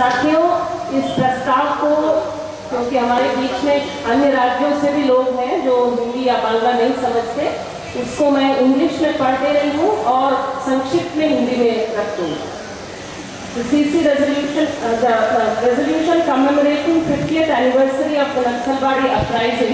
साथियों इस प्रस्ताव को क्योंकि हमारे बीच में अन्य राज्यों से भी लोग हैं जो हिंदी या बांग्ला नहीं समझते उसको मैं इंग्लिश में पढ़ दे रही हूँ और संक्षिप्त में हिंदी में रख दूँगी The CC resolution, uh, the uh, resolution commemorating 50th anniversary of the Naxalbari uprising.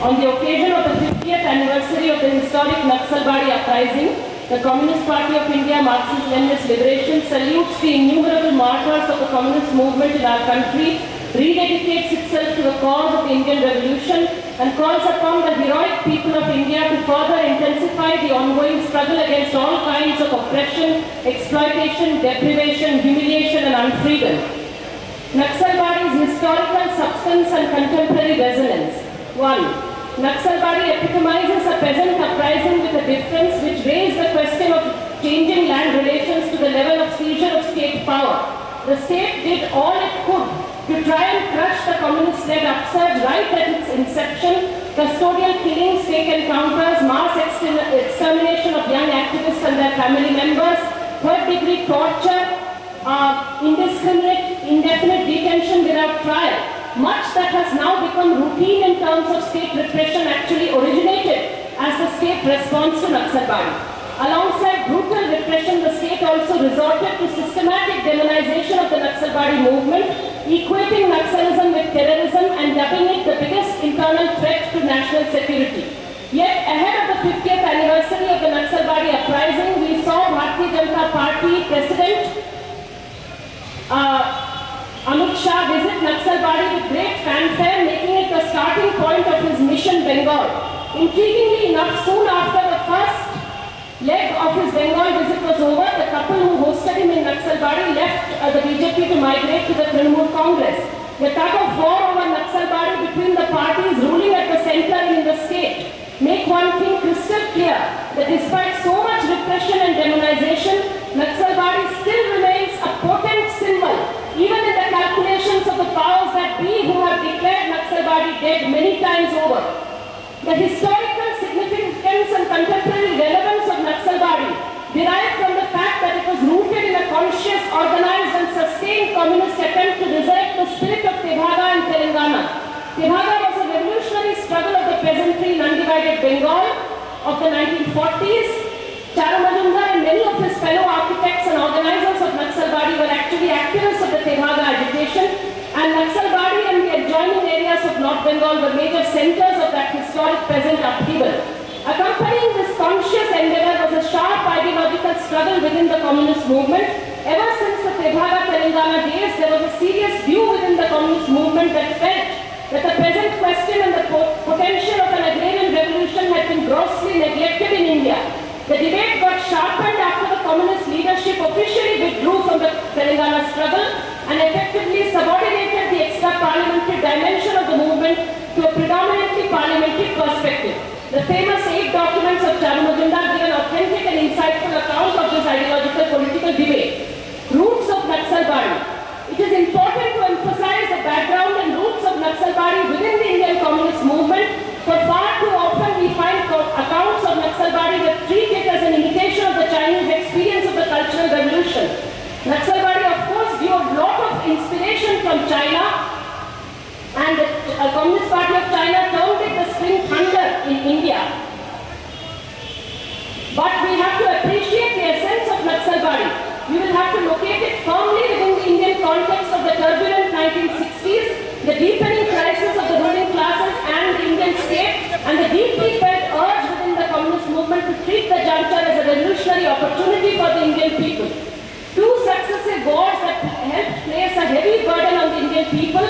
On the occasion of the 50th anniversary of the historic Naxalbari uprising, the Communist Party of India Marxist-Leninist Liberation salutes the innumerable martyrs of the communist movement in our country, rededicates itself to the cause of the Indian Revolution, and calls upon the heroic people of India to further intensify the ongoing struggle against all kinds of oppression, exploitation, deprivation, humiliation, and unfreedom. Naxalbari's historical substance and contemporary resonance. 1. Naxalbari epitomizes a peasant uprising with a difference which raised the question of changing land relations to the level of seizure of state power. The state did all it could to try and crush the communist-led upsurge right at its inception, custodial killings, fake encounters, mass extermination of young activists and their family members, third-degree torture, uh, indiscriminate, indefinite detention without trial. Much that has now become routine in terms of state repression actually originated as the state response to Naxalbari. Alongside brutal repression, the state also resorted to systematic demonization of the Naxalbari movement, equating Naxalism with terrorism and dubbing it the biggest internal threat to national security. Yet ahead of the 50th anniversary of the Naxalbari uprising, we saw Bharatiya Janata Party President uh, Amit Shah visit Naxalbari with great fanfare, making it the starting point of his mission Bengal. Intriguingly enough, soon after the first leg of his Bengal visit was over, the couple who hosted him in Naxalbari left uh, the BJP to migrate to the Trinamool Congress. The tug of war over Naxalbari between the parties ruling at the center and in the state make one thing crystal clear that despite so much repression and demonization, Naxalbari still remains a potent symbol, even in the calculations of the powers that be who have dead many times over. The historical significance and contemporary relevance of Naxalbari derived from the fact that it was rooted in a conscious, organized and sustained communist attempt to resurrect the spirit of Tebhaga and Telangana. Tebhaga was a revolutionary struggle of the peasantry in undivided Bengal of the 1940s. Charu Majumdar and many of his fellow architects and organizers of Naxalbari were actually activists of the Tebhaga agitation and Naxalbari and the adjoining areas of North Bengal were major centers of that historic peasant upheaval. Accompanying this conscious endeavor was a sharp ideological struggle within the communist movement. Ever since the Tebhaga Telangana days, there was a serious view within the communist movement that felt that the present question and the po potential of an agrarian revolution had been grossly neglected in India. The debate got sharpened after the communist leadership officially withdrew from the Telangana struggle and effectively subordinated the parliamentary dimension of the movement to a predominantly parliamentary perspective. The famous eight documents of Charu Majumdar give an authentic and insightful account of this ideological political debate. Roots of Naxalbari. It is important to emphasize the background and roots of Naxalbari within the Indian Communist movement, for far too often we find accounts of Naxalbari that treat it as an imitation of the Chinese experience of the Cultural Revolution. Naxalbari, of course, drew a lot of inspiration from China and the uh, Communist Party of China termed it the spring thunder in India. But we have to appreciate the essence of Naxalbari. We will have to locate it firmly within the Indian context of the turbulent 1960s, the deepening crisis of the ruling classes and the Indian state, and the deeply felt urge within the communist movement to treat the juncture as a revolutionary opportunity for the Indian people. Successive wars that helped place a heavy burden on the Indian people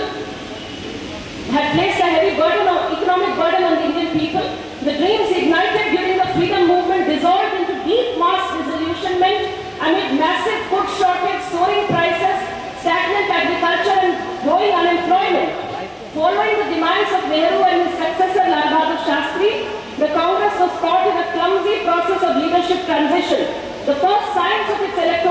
had placed a heavy burden of economic burden on the Indian people. The dreams ignited during the freedom movement dissolved into deep mass disillusionment amid massive food shortage, soaring prices, stagnant agriculture and growing unemployment. Following the demise of Nehru and his successor Lal Bahadur Shastri, the Congress was caught in a clumsy process of leadership transition. The first signs of its electoral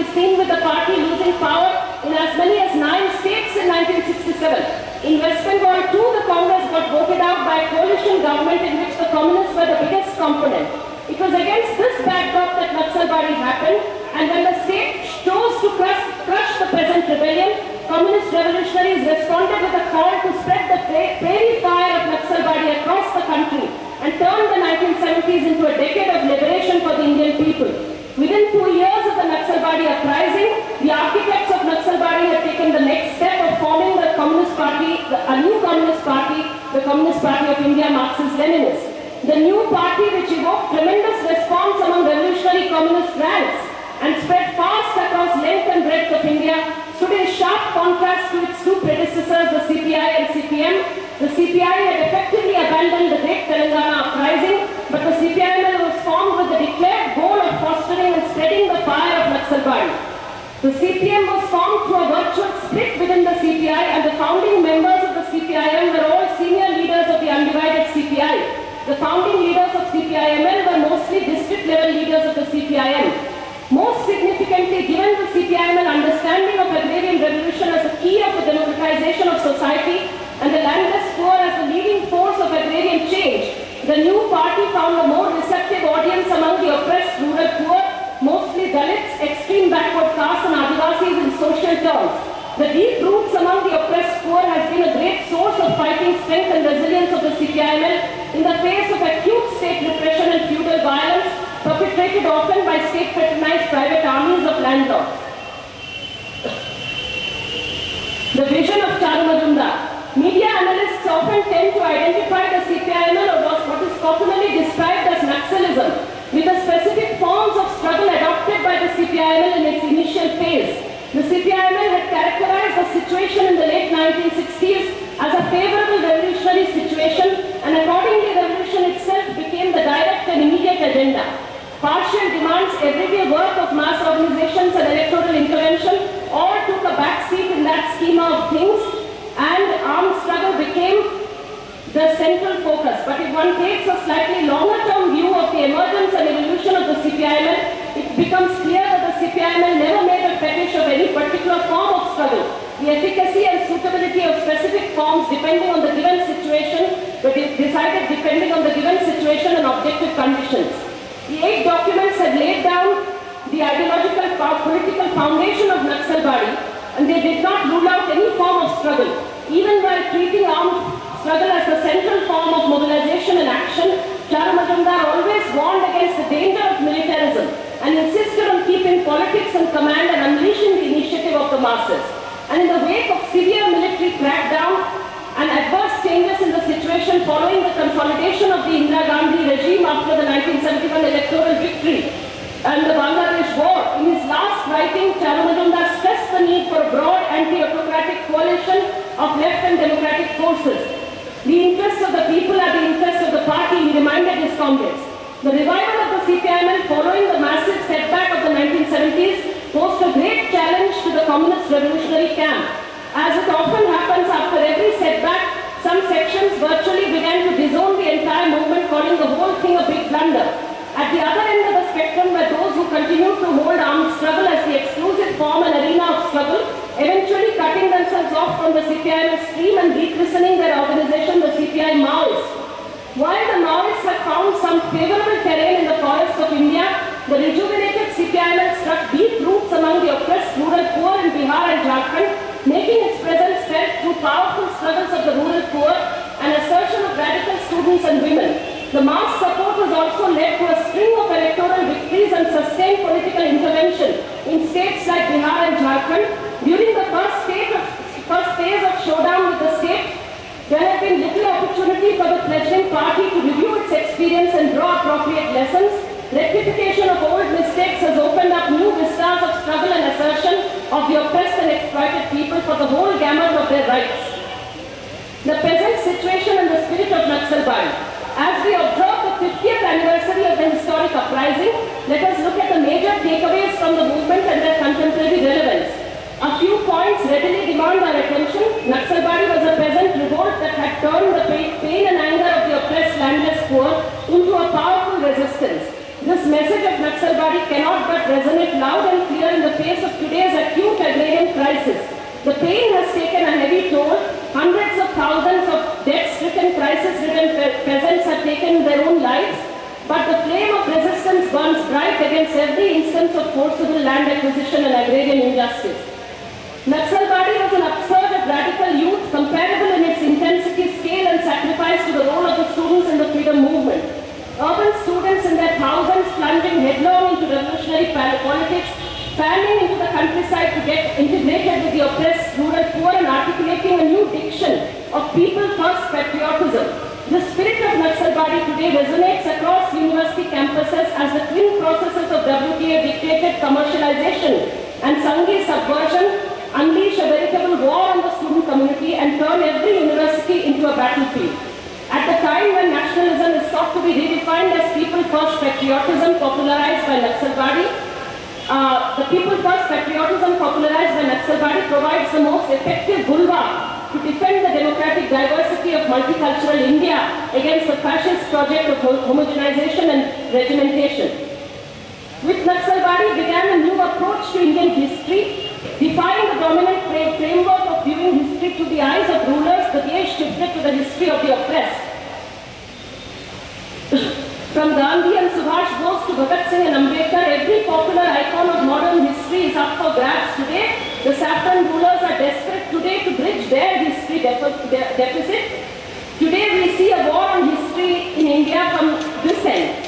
be seen with the party losing power in as many as nine states in 1967. In West Bengal too, the Congress got voted out by a coalition government in which the communists were the biggest component. It was against this backdrop that Naxalbari happened and when the state chose to crush, crush the peasant rebellion, communist revolutionaries responded with a call to spread the prairie fire of Naxalbari across the country and turned the 1970s into a decade of liberation for the Indian people. Within two years of the Naxalbari uprising, the architects of Naxalbari had taken the next step of forming the Communist Party, a new Communist Party, the Communist Party of India Marxist-Leninists. The new party which evoked tremendous response among revolutionary communist ranks and spread fast across length and breadth of India stood in sharp contrast to its two predecessors, the CPI and CPM. The CPI had effectively abandoned the Great Telangana uprising, but the CPIML was formed with the declared goal of fostering and spreading the fire of Naxalbari. The CPM was formed through a virtual split within the CPI and the founding members of the CPIM were all senior leaders of the undivided CPI. The founding leaders of CPIML were mostly district level leaders of the CPIM. Most significantly, given the CPIML understanding of agrarian revolution as a key of the democratization of society and the landless poor as the leading force of agrarian change, the new party found a more receptive audience among the oppressed rural poor, mostly Dalits, extreme backward castes and Adivasis in social terms. The deep roots among the oppressed poor has been a great source of fighting strength and resilience of the CPIML in the face of acute state repression and feudal violence perpetrated often by state-patronized private armies of landlords. The vision of Charu Majumdar. Media analysts often tend to identify the CPIML as what is commonly described as Naxalism, with the specific forms of struggle adopted by the CPIML in its initial phase. The CPIML had characterized the situation in the late 1960s as a favorable revolutionary situation and accordingly revolution itself became the direct agenda. Partial demands, everyday work of mass organizations and electoral intervention all took a backseat in that schema of things and armed struggle became the central focus. But if one takes a slightly longer term view of the emergence and evolution of the CPIML, it becomes clear that the CPIML never made a fetish of any particular form of struggle. The efficacy and suitability of specific forms depending on the given situation decided depending on the given situation and objective conditions. The eight documents had laid down the ideological political foundation of Naxalbari and they did not rule out any form of struggle. Even while treating armed struggle as the central form of mobilization and action, Charu Majumdar always warned against the danger of militarism and insisted on keeping politics in command and unleashing the initiative of the masses. And in the wake of severe military crackdown and adverse changes in the situation following the consolidation of the Indira Gandhi regime after the 1971 electoral victory and the Bangladesh war, in his last writing, Charu Majumdar stressed the need for a broad anti-autocratic coalition of left and democratic forces. The interests of the people are the interests of the party, he reminded his comrades. The revival of the CPIML following the massive setback of the 1970s posed a great challenge to the communist revolutionary camp. As it often happens after every setback, some sections virtually began to disown the entire movement, calling the whole thing a big blunder. At the other end of the spectrum were those who continued to hold armed struggle as the exclusive form and arena of struggle, eventually cutting themselves off from the CPI stream and rechristening their organization the CPI Maoists. While the Maoists have found some favorable terrain in the forests of India, the rejuvenated CPIML struck deep roots among the oppressed rural poor in Bihar and Jharkhand, making its presence felt through powerful struggles of the rural poor and assertion of radical students and women. The mass support was also led to a string of electoral victories and sustained political intervention in states like Bihar and Jharkhand. During the first, of, first phase of showdown with the state, there had been little opportunity for the fledgling party to review its experience and draw appropriate lessons. Rectification of old mistakes has opened up new vistas of struggle and assertion of the oppressed and exploited people for the whole gamut of their rights. The present situation and the spirit of Naxalbari. As we observe the 50th anniversary of the historic uprising, let us look at the major takeaways from the movement and their contemporary relevance. A few points readily demand our attention. Naxalbari was a peasant revolt that had turned the pain and anger of the oppressed landless poor into a powerful resistance. This message of Naxalbari cannot but resonate loud and clear in the face of today's acute agrarian crisis. The pain has taken a heavy toll. Hundreds of thousands of debt-stricken, crisis-ridden peasants have taken their own lives. But the flame of resistance burns bright against every instance of forcible land acquisition and agrarian injustice. Naxalbari was an upsurge of radical youth comparable in its intensity, scale and sacrifice to the role of the students in the freedom movement. Urban students in their thousands plunging headlong into revolutionary politics, fanning into the countryside to get integrated with the oppressed, rural poor and articulating a new diction of people-first patriotism. The spirit of Naxalbari today resonates processes of WTO dictated commercialization and Sanghi subversion unleash a veritable war on the student community and turn every university into a battlefield. At the time when nationalism is sought to be redefined as people-first patriotism popularized by Naxalbari, uh, the people-first patriotism popularized by Naxalbari provides the most effective bulwark to defend the democratic diversity of multicultural India against the fascist project of homogenization and regimentation. With Naxalbari began a new approach to Indian history, defying the dominant framework of viewing history through the eyes of rulers, the gaze shifted to the history of the oppressed. From Gandhi and Subhash Bose to Bhagat Singh and Ambedkar, every popular icon of modern history is up for grabs today. The saffron rulers are desperate today to bridge their history deficit. Today we see a war on history in India from this end.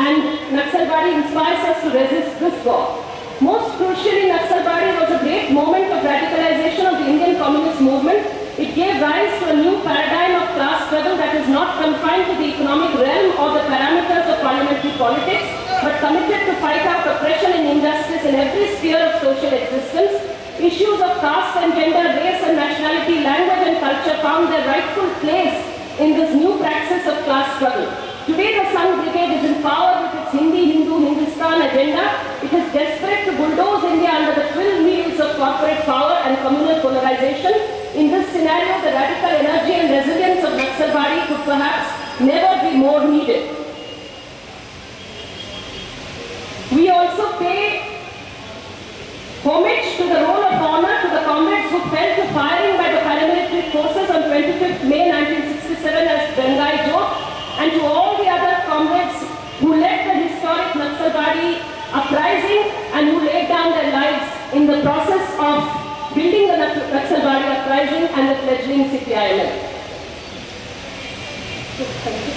And Naxalbari inspires us to resist this war. Most crucially, Naxalbari was a great moment of radicalization of the Indian communist movement. It gave rise to a new paradigm of class struggle that is not confined to the economic realm or the parameters of parliamentary politics, but committed to fight out oppression and injustice in every sphere of social existence. Issues of caste and gender, race and nationality, language and culture found their rightful place in this new praxis of class struggle. Today the Sangh Brigade is in power with its Hindi, Hindu, Hindustan agenda. It is desperate to bulldoze India under the twin wheels of corporate power and communal polarization. In this scenario, the radical energy and resilience of Naxalbari could perhaps never be more needed. We also pay homage to the role of honor to the comrades who fell to firing by the paramilitary forces on 25th May 1967 as Bengai and to all the other comrades who led the historic Naxalbari uprising and who laid down their lives in the process of building the Naxalbari uprising and the fledgling. Thank you.